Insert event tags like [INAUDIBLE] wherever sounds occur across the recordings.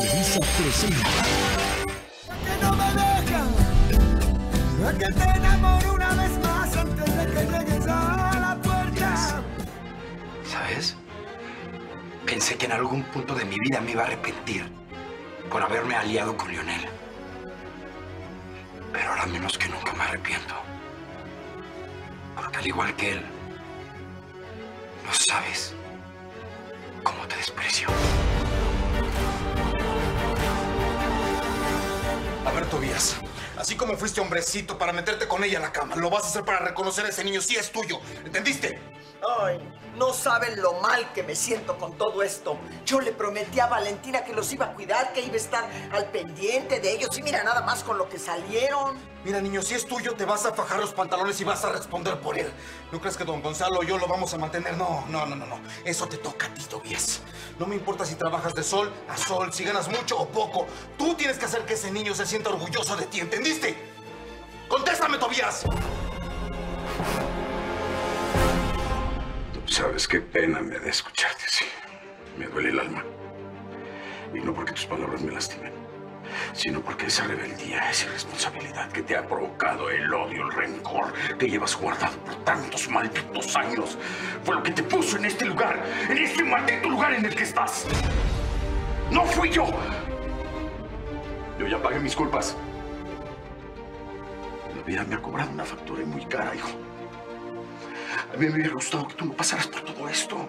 Televisa presenta. que no me deja, a que te enamoro una vez más antes de que llegues a la puerta. ¿Sabes? Pensé que en algún punto de mi vida me iba a arrepentir por haberme aliado con Lionel. Pero ahora menos que nunca me arrepiento. Porque al igual que él, no sabes cómo te desprecio. Tobías, así como fuiste hombrecito para meterte con ella en la cama, lo vas a hacer para reconocer a ese niño si es tuyo. ¿Entendiste? Ay, no saben lo mal que me siento con todo esto. Yo le prometí a Valentina que los iba a cuidar, que iba a estar al pendiente de ellos. Y mira nada más con lo que salieron. Mira, niño, si es tuyo, te vas a fajar los pantalones y vas a responder por él. ¿No crees que don Gonzalo o yo lo vamos a mantener? No, no, no, no, no. Eso te toca a ti, Tobías. No me importa si trabajas de sol a sol, si ganas mucho o poco. Tú tienes que hacer que ese niño se sienta orgulloso de ti, ¿entendiste? ¡Contéstame, Tobías! Sabes qué pena me da escucharte así. Me duele el alma. Y no porque tus palabras me lastimen, sino porque esa rebeldía, esa irresponsabilidad que te ha provocado el odio, el rencor que llevas guardado por tantos malditos años, fue lo que te puso en este lugar, en este maldito lugar en el que estás. No fui yo. Yo ya pagué mis culpas. La vida me ha cobrado una factura muy cara, hijo. Me hubiera gustado que tú no pasaras por todo esto.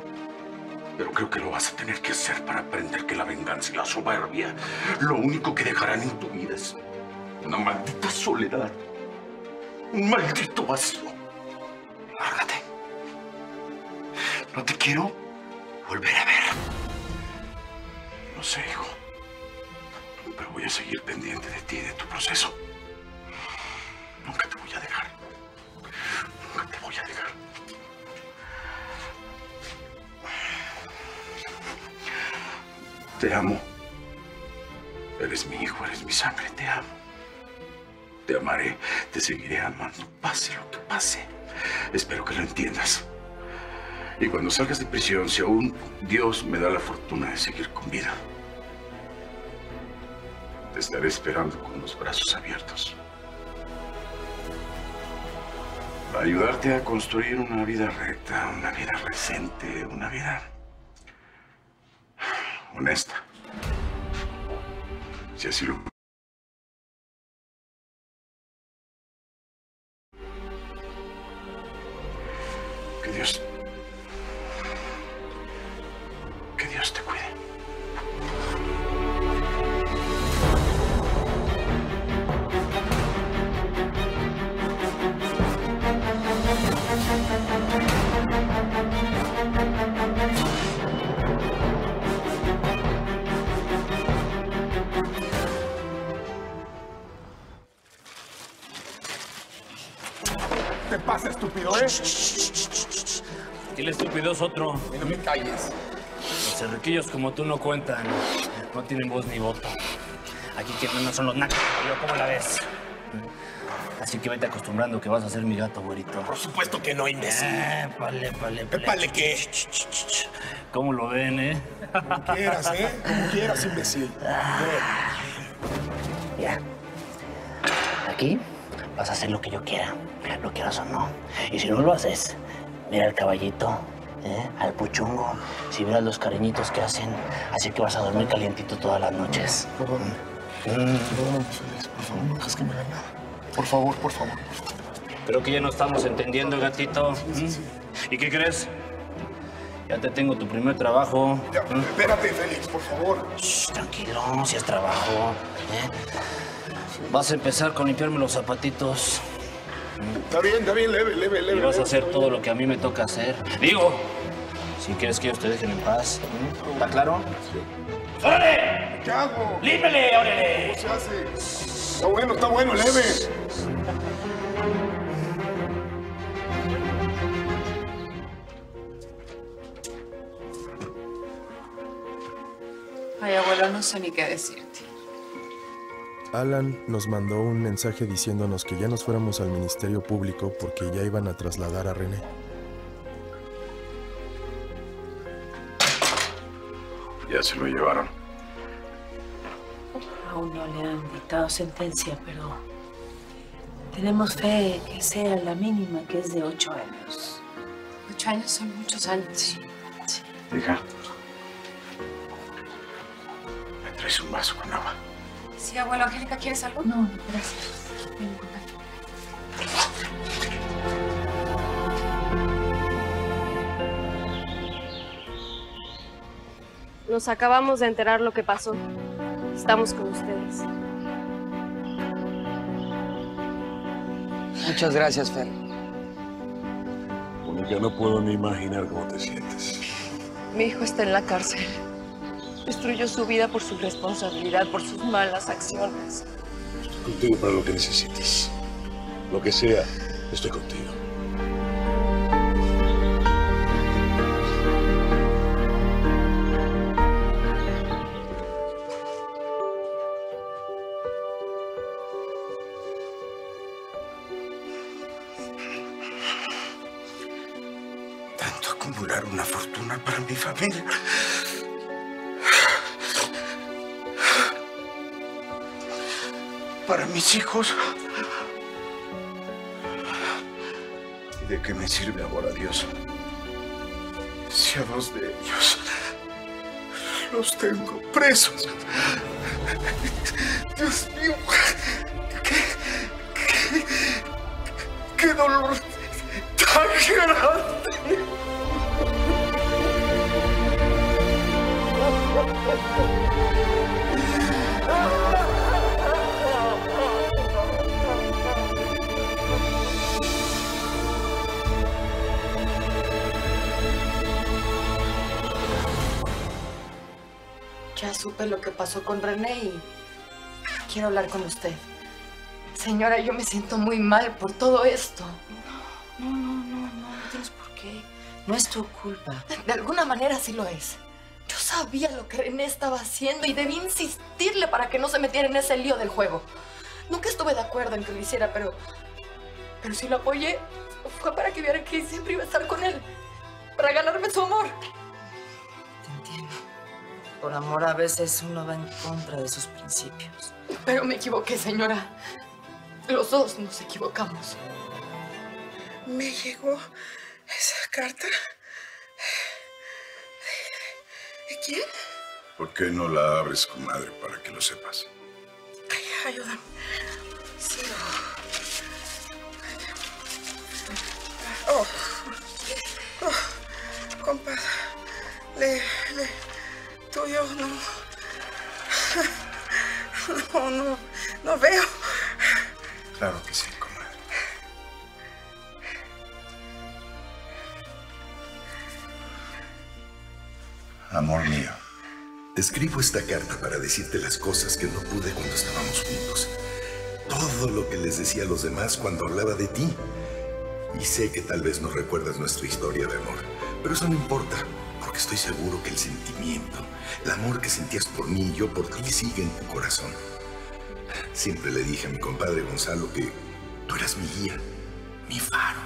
Pero creo que lo vas a tener que hacer para aprender que la venganza y la soberbia lo único que dejarán en tu vida es una maldita soledad. Un maldito vacío. Lárgate. No te quiero volver a ver. No sé, hijo. Pero voy a seguir pendiente de ti y de tu proceso. Te amo. Eres mi hijo, eres mi sangre, te amo. Te amaré, te seguiré amando, pase lo que pase. Espero que lo entiendas. Y cuando salgas de prisión, si aún Dios me da la fortuna de seguir con vida, te estaré esperando con los brazos abiertos. Para ayudarte a construir una vida recta, una vida recente, una vida honesta. Si así lo... Y el estúpido es otro. Y no me calles. Los cerriquillos como tú no cuentan. No tienen voz ni voto. Aquí quien no son los nacos. yo, ¿Cómo la ves? Así que vete acostumbrando que vas a ser mi gato, güerito. Por supuesto que no, imbécil. Eh, pale, pale, pale. ¿Épale qué? ¿Cómo lo ven, eh? Como quieras, ¿eh? Como quieras, imbécil. Mira. Aquí vas a hacer lo que yo quiera, lo quieras o no. Y si no lo haces, mira al caballito, ¿eh? al puchungo, si miras los cariñitos que hacen, así que vas a dormir calientito todas las noches. Perdón. Perdóname, Félix. Por favor, no dejes que me nada. Por favor, por favor. Creo que ya no estamos entendiendo, gatito. ¿Y qué crees? Ya te tengo tu primer trabajo. Ya, ¿Mm? espérate, Félix, por favor. Shh, tranquilo, si es trabajo. Vas a empezar con limpiarme los zapatitos. Está bien, está bien, leve, leve, leve. Y vas a hacer todo bien. lo que a mí me toca hacer. Digo, si quieres que ellos te dejen en paz. ¿Está claro? ¡Órale! ¿Qué hago? ¡Límele, órale! ¿Cómo se hace? Está bueno, está bueno, leve. Ay, abuelo, no sé ni qué decirte. Alan nos mandó un mensaje diciéndonos que ya nos fuéramos al Ministerio Público porque ya iban a trasladar a René. Ya se lo llevaron. Aún no le han dictado sentencia, pero tenemos fe que sea la mínima, que es de ocho años. Ocho años son muchos años. Hija. ¿Me traes un vaso con agua? Sí, abuelo. Angélica, ¿quieres algo? No, no, gracias. Nos acabamos de enterar lo que pasó. Estamos con ustedes. Muchas gracias, Fer. Mónica, no puedo ni imaginar cómo te sientes. Mi hijo está en la cárcel. Destruyó su vida por su responsabilidad, por sus malas acciones. Estoy contigo para lo que necesites. Lo que sea, estoy contigo. Hijos. ¿Y de qué me sirve ahora Dios? Si a dos de ellos los tengo presos. Dios mío, qué, qué, qué dolor tan grande. [LAUGHS] Ya supe lo que pasó con René y quiero hablar con usted. Señora, yo me siento muy mal por todo esto. No, no, no, no, no tienes por qué. No es tu culpa. De alguna manera sí lo es. Yo sabía lo que René estaba haciendo y debí insistirle para que no se metiera en ese lío del juego. Nunca estuve de acuerdo en que lo hiciera, pero. Pero si lo apoyé, fue para que viera que siempre iba a estar con él. Para ganarme su amor. Por amor a veces uno va en contra de sus principios. Pero me equivoqué, señora. Los dos nos equivocamos. Me llegó esa carta. ¿De quién? ¿Por qué no la abres, comadre, para que lo sepas? Ay, ayúdame. Sí. Oh. Oh. Compadre. Le, le. Tuyo no. No, no. No veo. Claro que sí, comadre. Amor mío, te escribo esta carta para decirte las cosas que no pude cuando estábamos juntos. Todo lo que les decía a los demás cuando hablaba de ti. Y sé que tal vez no recuerdas nuestra historia de amor, pero eso no importa, porque estoy seguro que el sentimiento, el amor que sentías por mí y yo por ti sigue en tu corazón. Siempre le dije a mi compadre Gonzalo que tú eras mi guía, mi faro,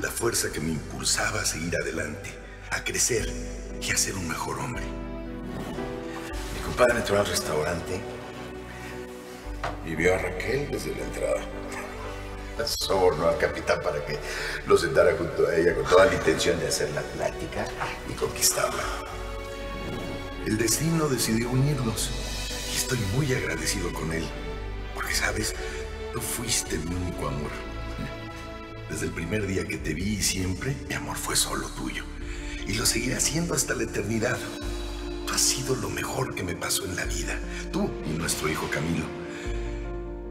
la fuerza que me impulsaba a seguir adelante, a crecer y a ser un mejor hombre. Mi compadre entró al restaurante y vio a Raquel desde la entrada. Sobornó al capitán para que lo sentara junto a ella con toda la intención de hacer la plática y conquistarla. El destino decidió unirnos y estoy muy agradecido con él, porque sabes, tú fuiste mi único amor. Desde el primer día que te vi siempre, mi amor fue solo tuyo. Y lo seguiré haciendo hasta la eternidad. Tú has sido lo mejor que me pasó en la vida. Tú y nuestro hijo Camilo.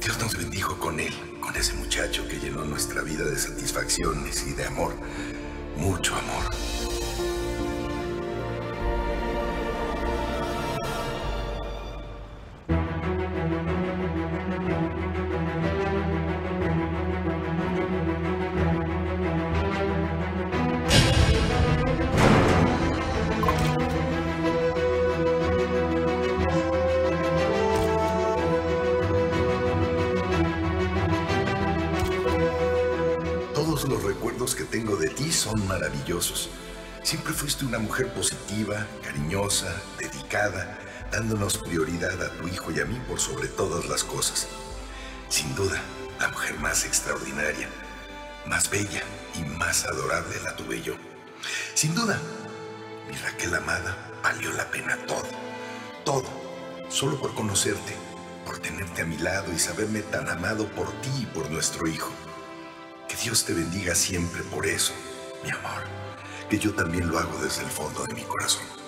Dios nos bendijo con él, con ese muchacho que llenó nuestra vida de satisfacciones y de amor. Son maravillosos. Siempre fuiste una mujer positiva, cariñosa, dedicada, dándonos prioridad a tu hijo y a mí por sobre todas las cosas. Sin duda, la mujer más extraordinaria, más bella y más adorable la tuve yo. Sin duda, mi Raquel amada valió la pena todo, todo, solo por conocerte, por tenerte a mi lado y saberme tan amado por ti y por nuestro hijo. Que Dios te bendiga siempre por eso, mi amor, que yo también lo hago desde el fondo de mi corazón.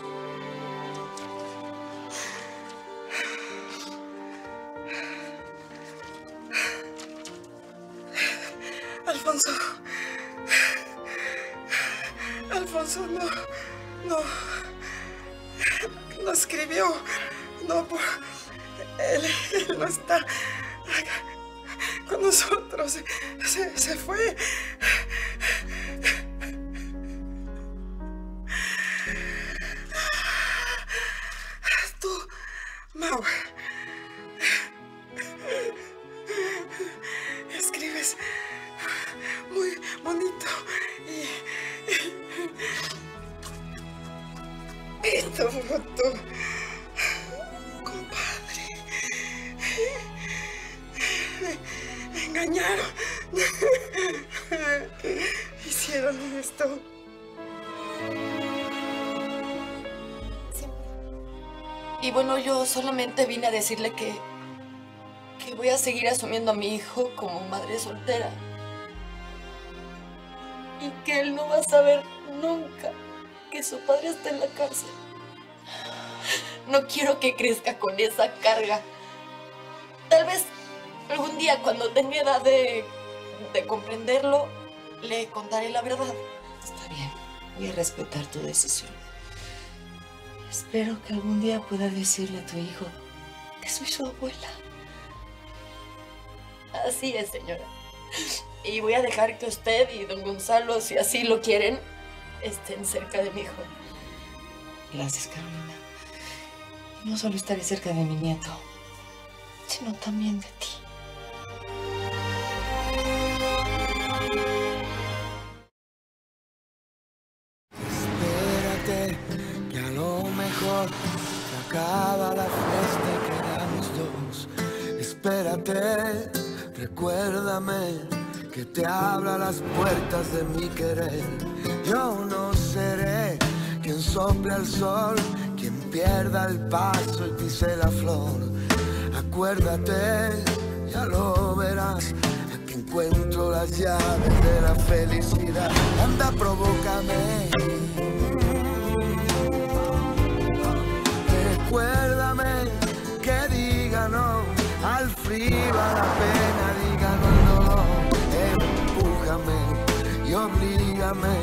Solamente vine a decirle que, que voy a seguir asumiendo a mi hijo como madre soltera. Y que él no va a saber nunca que su padre está en la cárcel. No quiero que crezca con esa carga. Tal vez algún día cuando tenga edad de, de comprenderlo, le contaré la verdad. Está bien, voy a respetar tu decisión. Espero que algún día pueda decirle a tu hijo que soy su abuela. Así es, señora. Y voy a dejar que usted y don Gonzalo, si así lo quieren, estén cerca de mi hijo. Gracias, Carolina. No solo estaré cerca de mi nieto, sino también de ti. Acaba la fiesta y quedamos dos. Espérate, recuérdame que te abra las puertas de mi querer. Yo no seré quien sople al sol, quien pierda el paso y pise la flor. Acuérdate, ya lo verás. Encuentro las llaves de la felicidad. Anda, provócame. Recuérdame que diga no al frío, a la pena, diga no dolor. Empújame y oblígame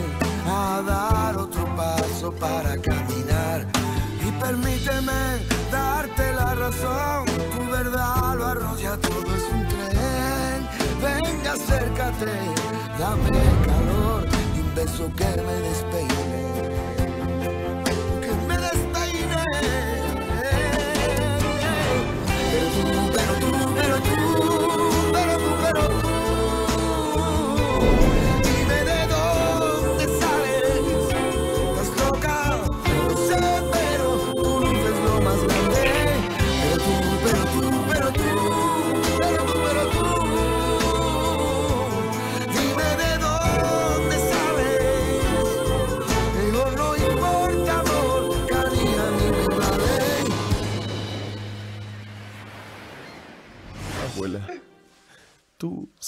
a dar otro paso para caminar. Y permíteme darte la razón, tu verdad lo arrolla, todo es un tren. Venga, acércate, dame calor y un beso que me despeine. Que me despeine. Pero tú, pero tú.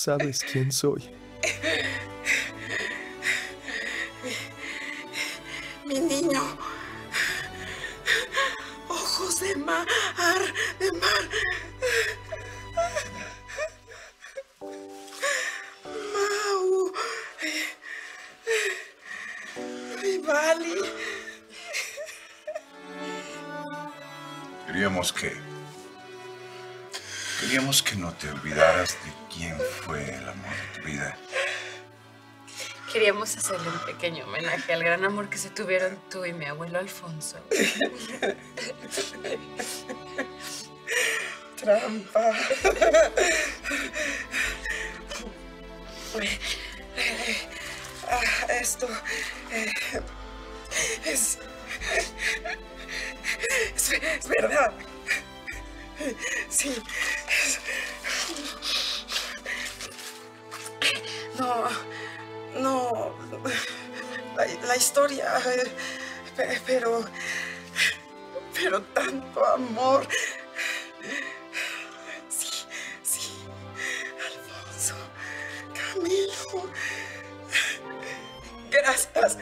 Sabes quién soy. Queríamos que no te olvidaras de quién fue el amor de tu vida. Queríamos hacerle un pequeño homenaje al gran amor que se tuvieron tú y mi abuelo Alfonso. Trampa. Ah, Esto eh, es, Es, es verdad. Sí. No, no. La, historia. eh, pe- Pero. Pero tanto amor. Sí, sí. Alfonso. Camilo. Gracias.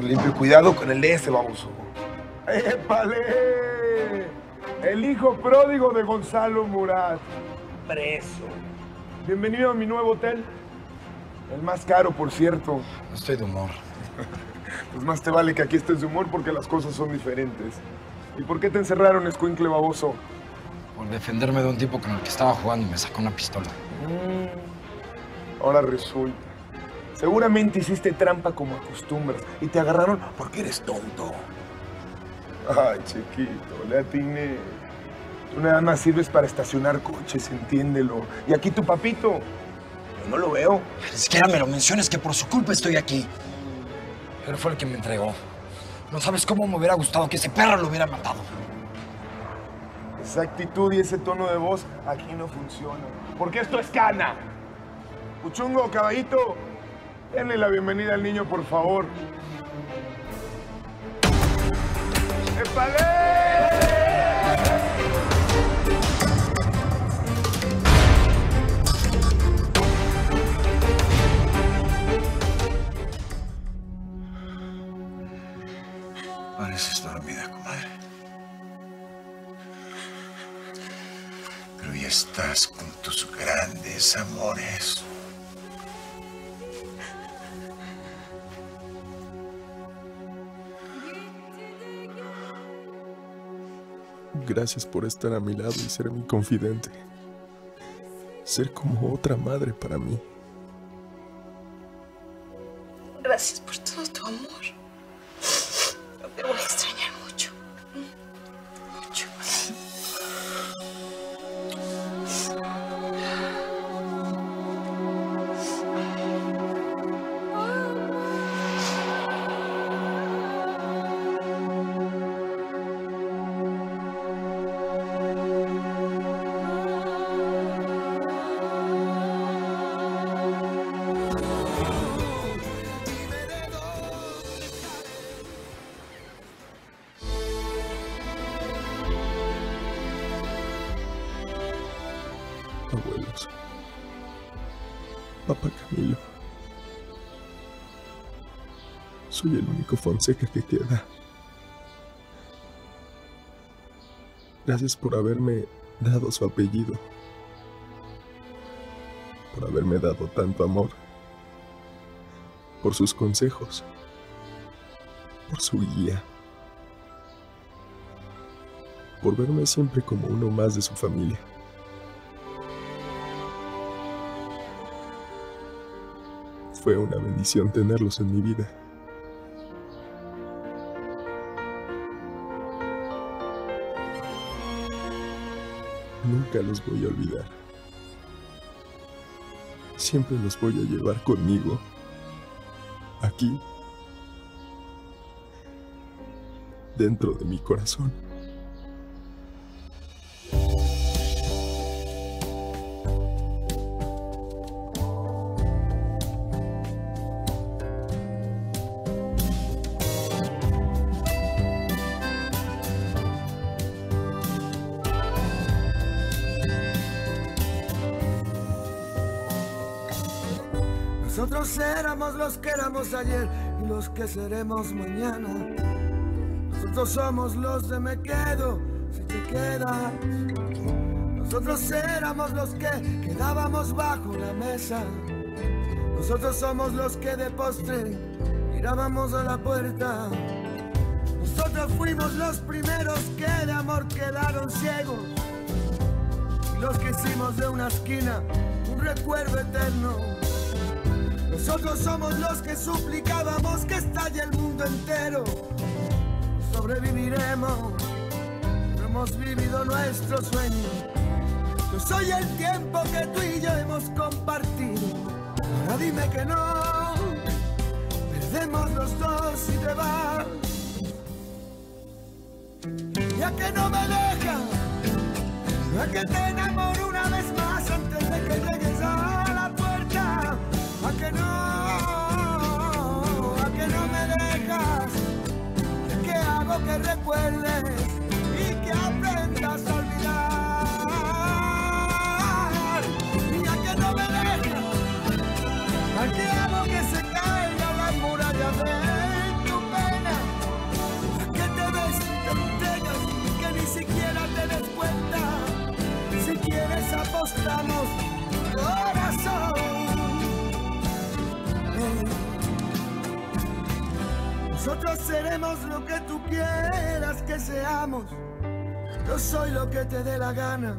Más limpio, cuidado con el de ese baboso. ¡Épale! El hijo pródigo de Gonzalo Murat. Preso. Bienvenido a mi nuevo hotel. El más caro, por cierto. No estoy de humor. [LAUGHS] Pues más te vale que aquí estés de humor porque las cosas son diferentes. ¿Y por qué te encerraron, escuincle baboso? Por defenderme de un tipo con el que estaba jugando y me sacó una pistola. Mm, Ahora resulta. Seguramente hiciste trampa como acostumbras y te agarraron porque eres tonto. Ay, chiquito, le atiné. Tú nada más sirves para estacionar coches, entiéndelo. Y aquí tu papito. Yo no lo veo. Ni siquiera me lo menciones que por su culpa estoy aquí. Pero fue el que me entregó. No sabes cómo me hubiera gustado que ese perro lo hubiera matado. Esa actitud y ese tono de voz aquí no funciona. Porque esto es cana. Puchungo, caballito, denle la bienvenida al niño, por favor. Pareces dormida, comadre. Pero ya estás con tus grandes amores. Gracias por estar a mi lado y ser mi confidente. Ser como otra madre para mí. Gracias por todo tu amor. Te voy Soy el único Fonseca que queda. Gracias por haberme dado su apellido. Por haberme dado tanto amor. Por sus consejos. Por su guía. Por verme siempre como uno más de su familia. Fue una bendición tenerlos en mi vida. Nunca los voy a olvidar. Siempre los voy a llevar conmigo. Aquí. Dentro de mi corazón. Éramos ayer y los que seremos mañana. Nosotros somos los de me quedo si te quedas. Nosotros éramos los que quedábamos bajo la mesa. Nosotros somos los que de postre mirábamos a la puerta. Nosotros fuimos los primeros que de amor quedaron ciegos. Y los que hicimos de una esquina un recuerdo eterno. Nosotros somos los que suplicábamos que estalle el mundo entero. Sobreviviremos, no hemos vivido nuestro sueño. Yo soy el tiempo que tú y yo hemos compartido. Ahora dime que no, perdemos los dos y te vas. Ya que no me dejas, ya que te enamoro una vez más antes de que llegues a que recuerdes Nosotros seremos lo que tú quieras que seamos. Yo soy lo que te dé la gana.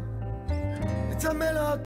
Échamelo